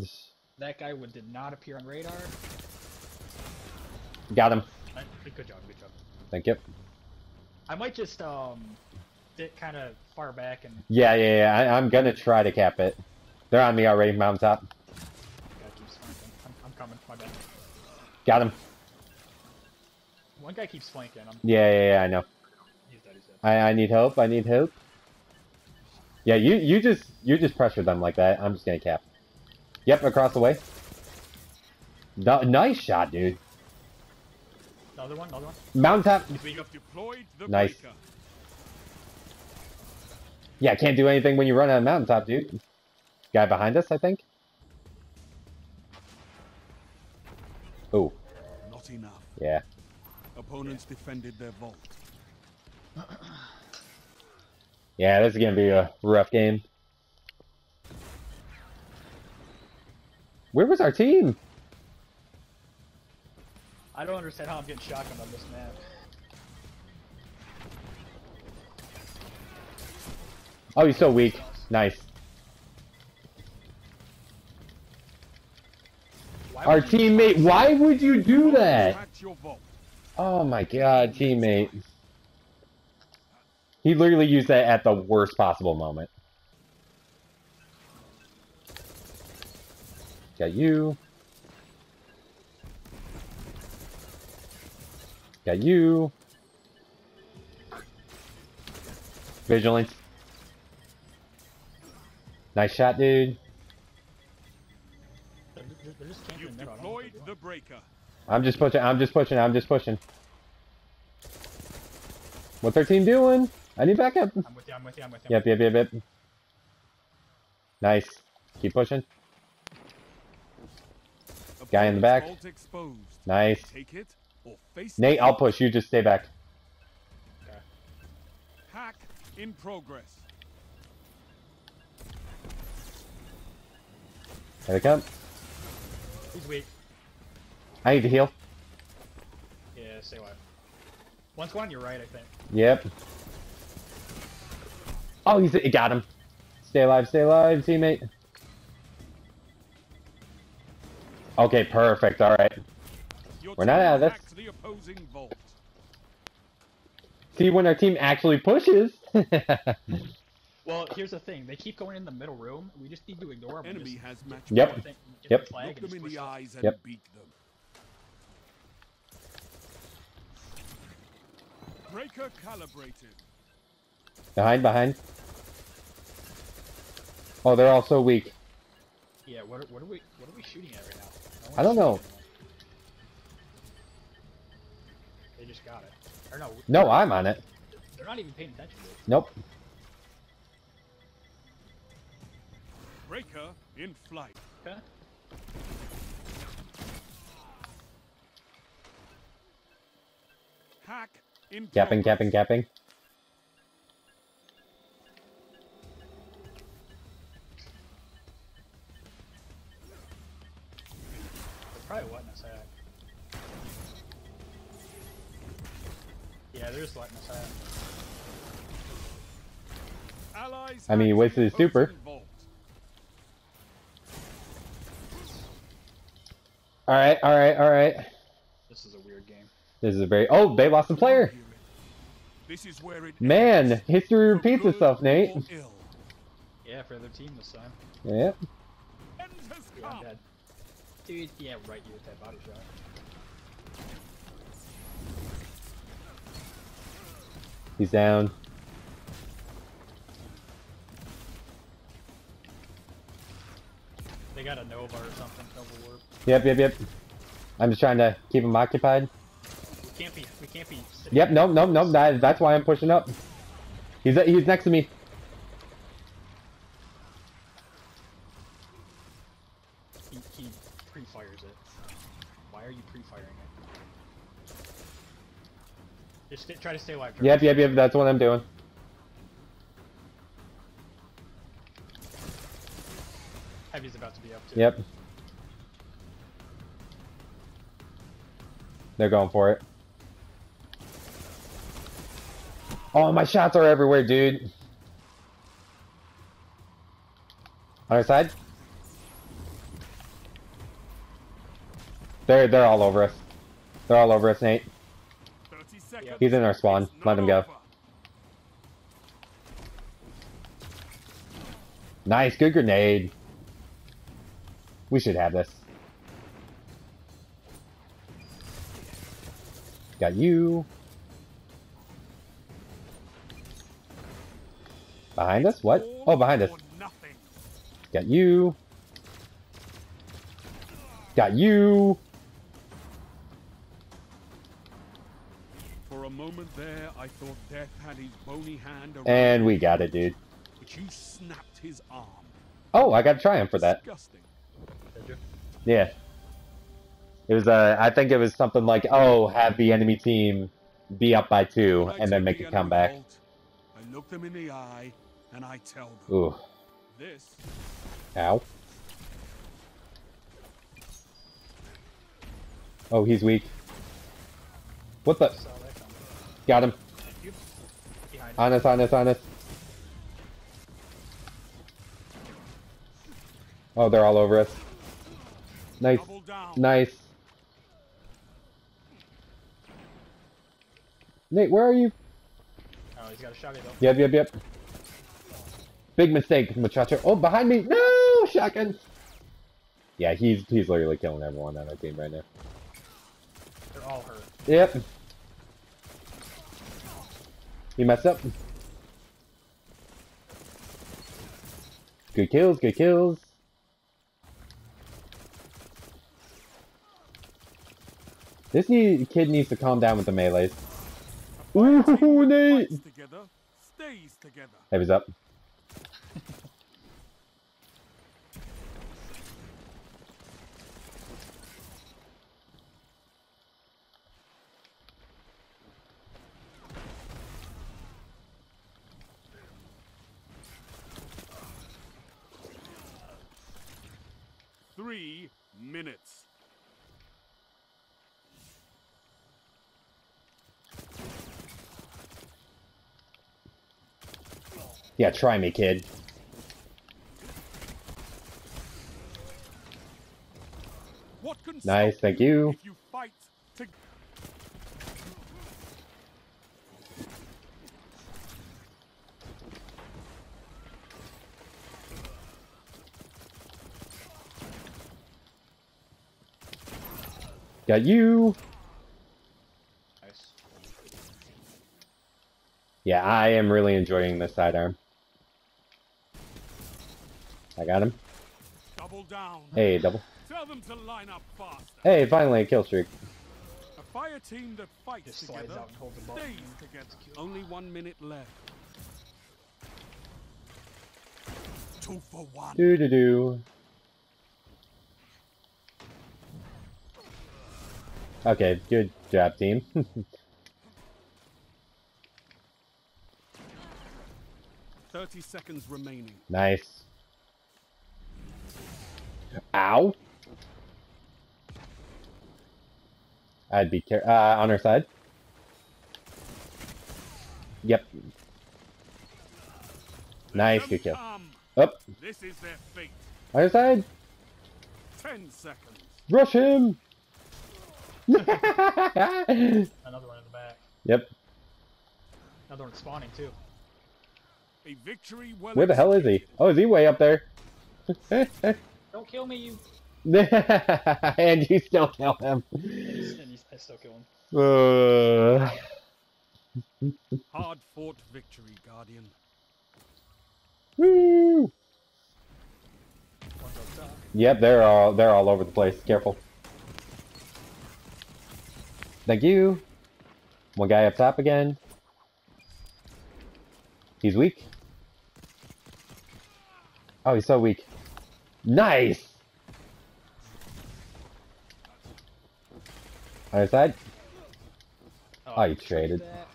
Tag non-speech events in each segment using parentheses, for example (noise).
(sighs) That guy would, did not appear on radar. Got him. I, good job, good job. Thank you. I might just um, get kind of far back and Yeah, yeah, yeah. I, I'm gonna try to cap it. They're on me already, mountaintop. guy keeps flanking. I'm, I'm coming. My bad. Got him. One guy keeps flanking. I'm. Yeah, yeah, yeah. I know. He's dead. He's dead. I, I need help. I need help. Yeah, you you just you just pressure them like that. I'm just gonna cap. Yep, across the way. No, nice shot, dude. Another one. Another one. Mountaintop. We have deployed the Nice. breaker. Yeah, can't do anything when you run on a mountaintop, dude. Guy behind us, I think. Oh, Not enough. yeah. Opponents defended their vault. Yeah, this is gonna be a rough game. Where was our team? I don't understand how I'm getting shotgun on this map. Oh, he's so weak. Nice. Our teammate, why would you do that? attacked your vault. Oh my god, teammate. He literally used that at the worst possible moment. Got you. Got you. Vigilance. Nice shot, dude. You've. What deployed the breaker. I'm just pushing, I'm just pushing, I'm just pushing. What's our team doing? I need backup. I'm with you. I'm with you. I'm with you. Yep, yep, yep, yep. Nice. Keep pushing. Guy in the back. Nice. Take it or face Nate, I'll push. You just stay back. Okay. Hack in progress. Here they come. He's weak. I need to heal. Yeah, stay alive. One's one. You're right. I think. Yep. Oh, he's he got him. Stay alive, stay alive, teammate. Okay, perfect. All right. Your We're not team out of this. the opposing vault. See when our team actually pushes. (laughs) Well, here's the thing. They keep going in the middle room. We just need to ignore them. Enemy just has match. Yep. point. get Yep. the flag Look them in the them. eyes and Yep. beat them. Breaker calibrated. behind, behind. Oh, they're all so weak. Yeah. What are, what are we What are we shooting at right now? No I don't know. anyone. They just got it. Or no. No, I'm on it. They're not even paying attention to it. Nope. Breaker in flight. Okay. Hack in Capping, progress. capping, probably letting us hack. Yeah, they're just letting us hack. Allies I mean, he wasted the his super. All right, all right, all right. This is a weird game. This is a very. Oh, they lost a player. This is where it Man, ends. history repeats good itself, Nate. Yeah, for their team this time. Yep. End has Dude, I'm come. dead. Dude, yeah, right. You with that body shot. He's down. They got a Nova or something. Nova warp. Yep, yep, yep. I'm just trying to keep him occupied. We can't be. We can't be. Yep, nope, nope, nope. That, that's why I'm pushing up. He's he's next to me. He, he pre-fires it. Why are you pre-firing it? Just sta- try to stay. Yep, yep, yep. That's what I'm doing. Heavy's about to be up too. Yep. They're going for it. Oh, my shots are everywhere, dude. On our side? They're they're all over us. They're all over us, Nate. 30 seconds. He's in our spawn. Let him go. Nice, good grenade. We should have this. Got you. Behind us? What? Oh, behind us. Got you. Got you. Moment there, I thought death had his bony hand around And we got it, dude. but you snapped his arm. Oh, I got a triumph for that. Disgusting. Yeah. It was, uh, I think it was something like, oh, have the enemy team be up by two and then make a comeback. I look them in the eye and I tell them, Ooh. this Ow. Oh, he's weak. What the? Saw that coming. Got him. On us, on us, on us. Oh, they're all over us. Nice. Nice. Nate, where are you? Oh, he's got a shotgun though. Yep, yep, yep. Big mistake, muchacho. Oh, behind me! No! Shotgun! Yeah, he's he's literally killing everyone on our team right now. They're all hurt. Yep. He messed up. Good kills, good kills. This need, kid needs to calm down with the melees. A fire team Ooh, Nate. together stays together. What's up? Three minutes. Yeah, try me, kid. What Nice, thank you. You fight to Got you. Nice. Yeah, I am really enjoying this sidearm. I got him. double down. Hey, double. Tell them to line up fast. Hey, finally a kill streak. A fire team that fights slides together out and holds the ball. stays together. Only one minute left. Two for one. Do do do. Okay, good job, team. (laughs) Thirty seconds remaining. nice. Ow. I'd be care- uh, on our side. Yep. Nice, good kill. them. Up, This is their fate. other side. Ten seconds. Rush him. Another one in the back. yep. Another one spawning too. A victory well Where the hell is he? Oh, is he way up there? (laughs) Don't kill me, you. (laughs) and you still kill him. And he's, I still kill him. Uh, Hard fought victory, Guardian. woo! One's up top. Yep, they're all they're all over the place. Careful. Thank you. One guy up top again. He's weak. Oh, he's so weak. Nice. Other side. Oh, oh you traded. that.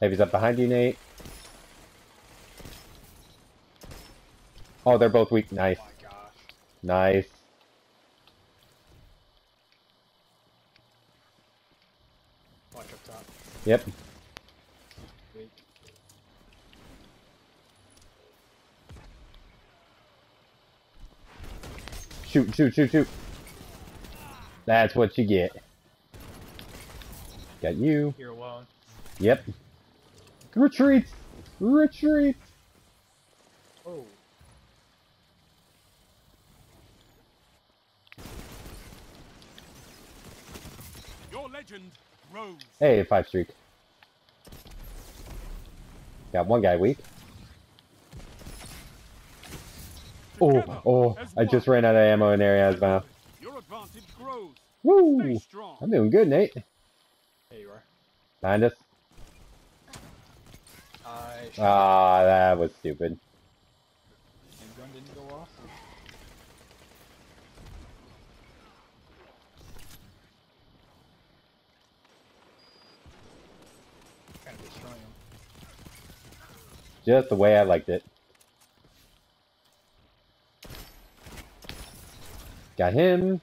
Heavy's up behind you, Nate. Oh, they're both weak. Nice. Oh my gosh. Nice. Watch up top. Yep. Shoot, shoot, shoot, shoot. That's what you get. Got you. You're alone. Yep. Retreat! Retreat! Oh. Your legend grows. Hey, five streak. Got one guy weak. Oh, oh, I just ran out of ammo in area as well. Your advantage grows. Woo! I'm doing good, Nate. There you are. Behind us. I Ah, that was stupid. And gun didn't go off. Kind of destroying him. Just the way I liked it. Got him.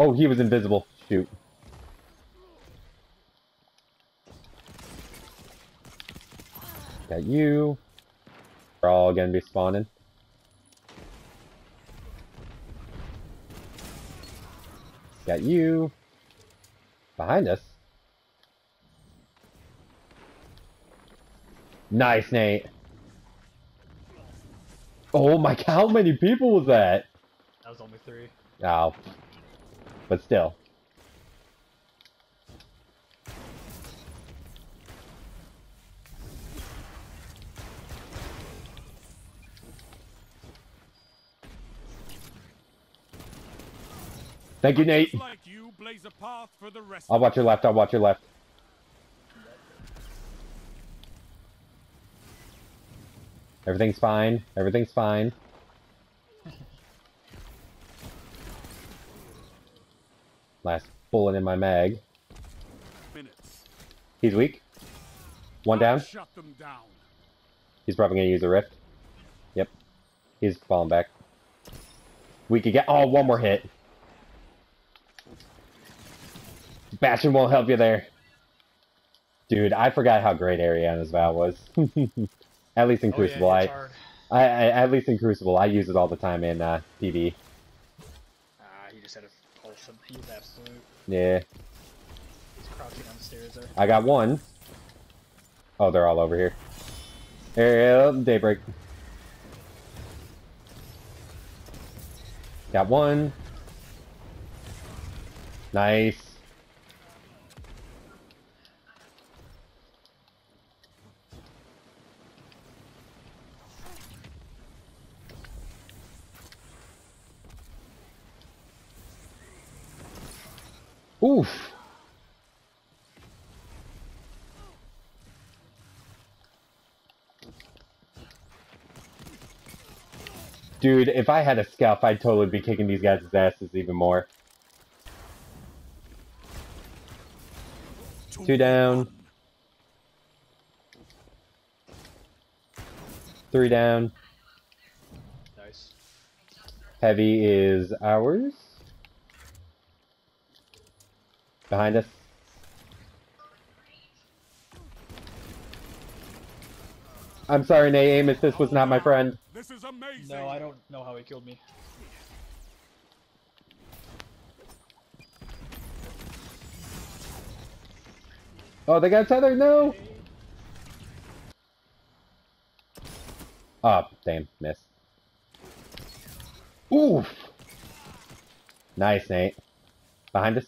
Oh, he was invisible. Shoot. Got you. We're all gonna be spawning. Got you. Behind us. Nice, Nate. Oh my, (laughs) how many people was that? That was only three. Oh. But still. Thank you, Nate. Like you blaze a path for the rest. I'll watch your left, I'll watch your left. Everything's fine. Everything's fine. Last bullet in my mag. minutes. He's weak. One down. Shut them down. He's probably gonna use a rift. Yep. He's falling back. We could get oh one more hit. Bastion won't help you there. Dude, I forgot how great Ariana's Vow was. (laughs) at least in Oh, Crucible, yeah, I, hard. I, I at least in Crucible, I use it all the time in uh, PV. Ah, he just had a pulse absolute. Yeah, He's crouching on the stairs there. I got one. Oh, they're all over here. Here, daybreak. Got one. Nice. Oof. Dude, if I had a SCUF, I'd totally be kicking these guys' asses even more. Two down. Three down. Nice. Heavy is ours. Behind us. I'm sorry, Nay Amos, this was not my friend. This is amazing. No, I don't know how he killed me. Oh, they got tethered? No! Oh, ah, damn, miss. Oof! Nice, Nate. Behind us.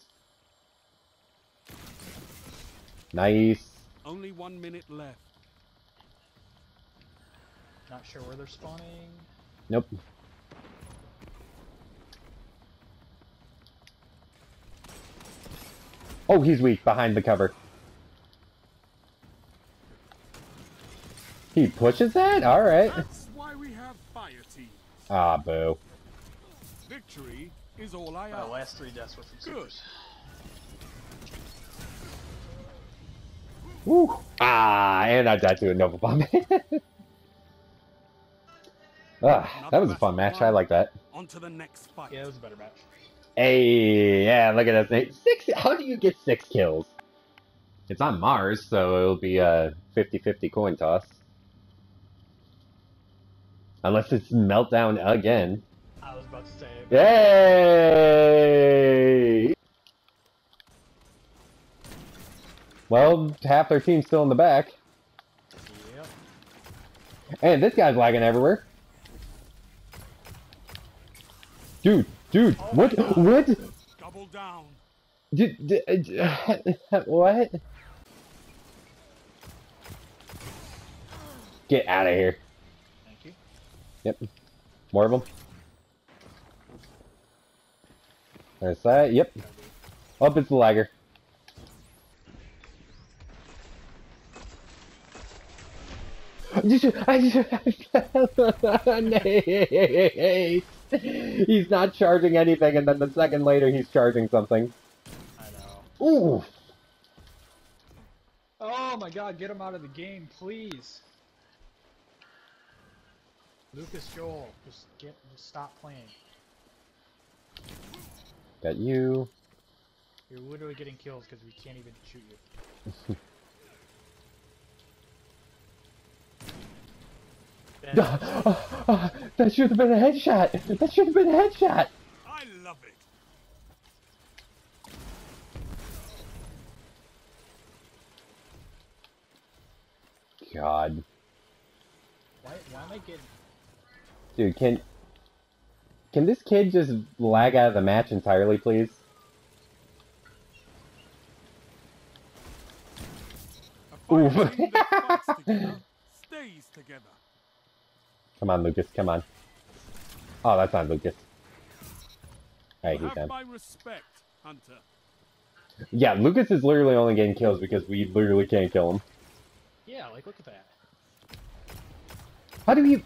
Nice. Only one minute left. Not sure where they're spawning. Nope. Oh, he's weak behind the cover. He pushes that? Alright. That's why we have fire teams. Ah, boo. Victory is all I My ask. last three deaths were from Good. Woo. Ah, and I died to a Nova Bomb. (laughs) ah, that was a fun match. I like that. On to the next fight. Yeah, it was a better match. Hey, yeah, look at that. Nate. Six. How do you get six kills? It's on Mars, so it'll be a 50-50 coin toss. Unless it's meltdown again. I was about to say. Yay! Well, half their team's still in the back. Yep. And this guy's lagging everywhere. Dude, dude, Oh what? What? Double down. D- d- d- what? Get out of here. Thank you. Yep. More of them. There's that. Yep. Oh, Up, it's the lagger. (laughs) He's not charging anything, and then the second later he's charging something. I know. Ooh! Oh my god, get him out of the game, please. Lucas Joel, just get just stop playing. Got you. You're literally getting kills because we can't even shoot you. (laughs) Ben, (laughs) that should have been a headshot! That should have been a headshot! I love it. God. why, why am I getting... Dude, can... Can this kid just lag out of the match entirely, please? A Ooh. fire team that fights (laughs) together stays together. Come on, Lucas, come on. Oh, that's not Lucas. Alright, You he's have my respect, Hunter. Yeah, Lucas is literally only getting kills because we literally can't kill him. Yeah, like look at that. How do you...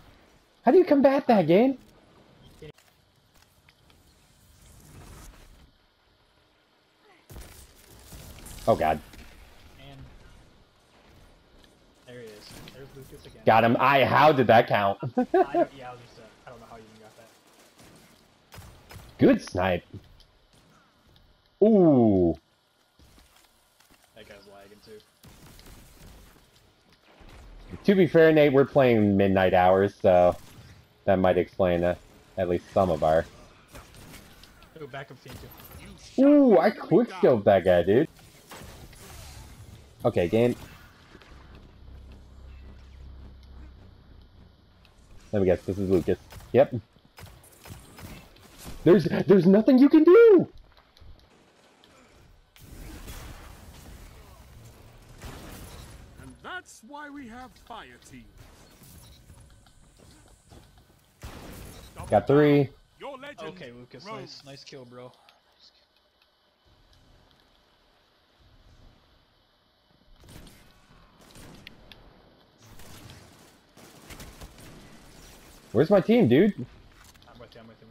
How do you combat that, game? Oh god. Got him. I... How did that count? (laughs) I don't, yeah, I was just, uh, I don't know how you even got that. Good snipe. Ooh. That guy's lagging too. To be fair, Nate, we're playing midnight hours, so that might explain uh, at least some of our. Ooh, backup team too. Ooh, I enemy quick down. that guy, dude. Okay, game. Let me guess. This is Lucas. Yep. There's there's nothing you can do. And that's why we have fire teams. Got three. Your legend Okay, Lucas, nice, nice kill, bro. Where's my team, dude? I'm with you, I'm with you.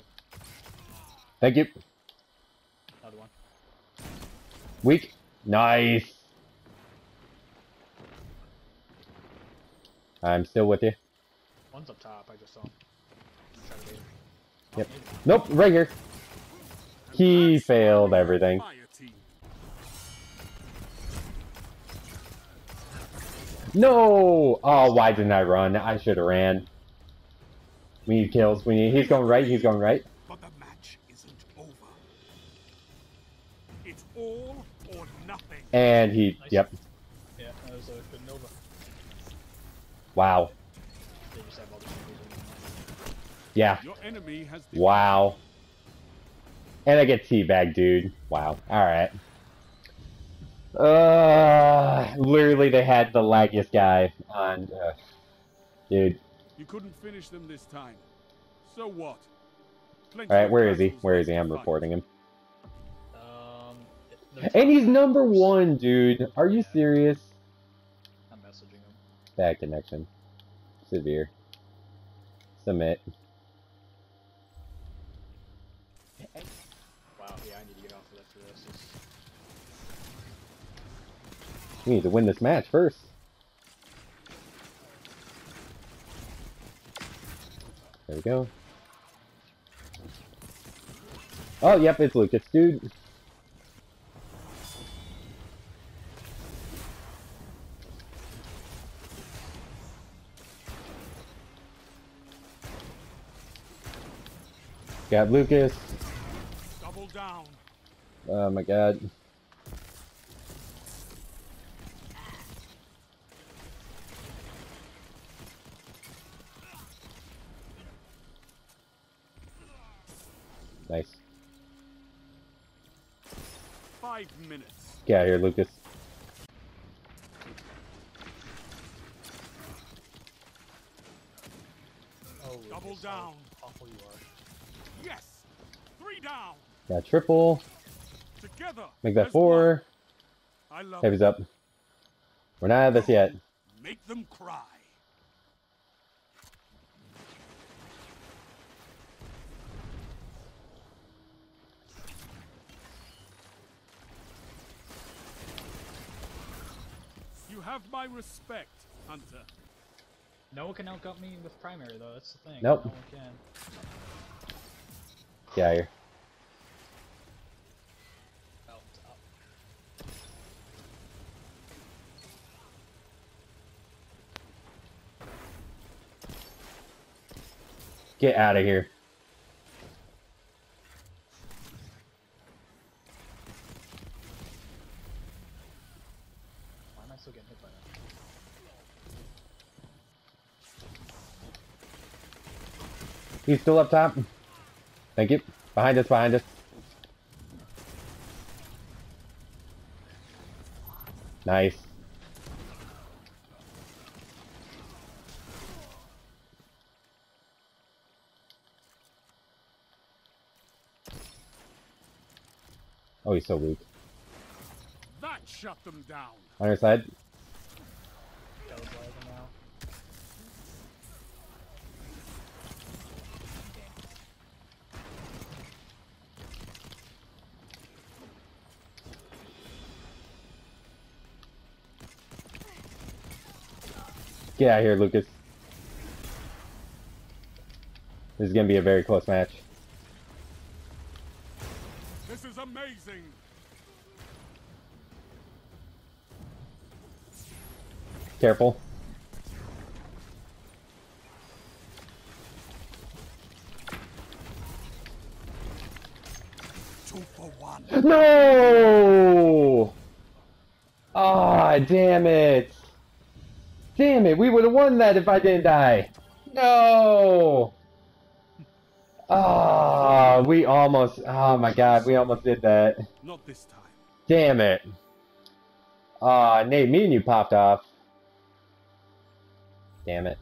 Thank you. Another one. Weak. Nice. I'm still with you. One's up top, I just saw him. Try to bait him. Yep. Nope, right here. He failed everything. No! Oh, why didn't I run? I should have ran. We need kills. We need. He's going right. He's going right. But the match isn't over. It's all or nothing. And he. Nice. Yep. Yeah, that was a good Nova. Wow. They just have all the shit Yeah. Your enemy has Wow. And I get teabag, dude. Wow. All right. Uh, literally, they had the laggiest guy on. Uh, dude. You couldn't finish them this time. So what? Plenty All right, where is he? battles Where left is he? I'm reporting him. Um, And he's number one, dude. Are you serious? I'm messaging him. Bad connection. Severe. Submit. Wow, yeah, I need to get off of that for We need to win this match first. There we go. Oh, yep, it's Lucas, dude. Got Lucas. Double down. Oh my god. Nice. Five minutes. Get out here, Lucas. Oh, Double down. Awful you are. Yes. Three down. Got triple. Together. Make that four. I love Heavy's up. We're not out of this yet. Make them cry. You have my respect, Hunter. No one can outgut me with primary though. That's the thing. Nope. No one can. Get out of here. Get out of here. Why am I still getting hit by that? He's still up top. Thank you. Behind us, behind us. Nice. Oh, he's so weak. That shut them down. On your side. Get out of here, Lucas. This is gonna be a very close match. This is amazing. Careful. Two for one. No! Ah, damn it. Damn it, we would have won that if I didn't die. No! Ah, we almost, oh my god, we almost did that. Not this time. Damn it. Ah, Nate, me and you popped off. Damn it.